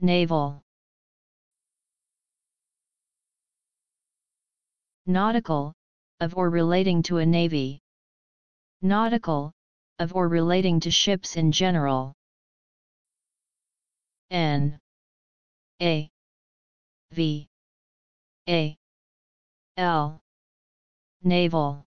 Naval Nautical, of or relating to a navy. Nautical, of or relating to ships in general. N A V A L Naval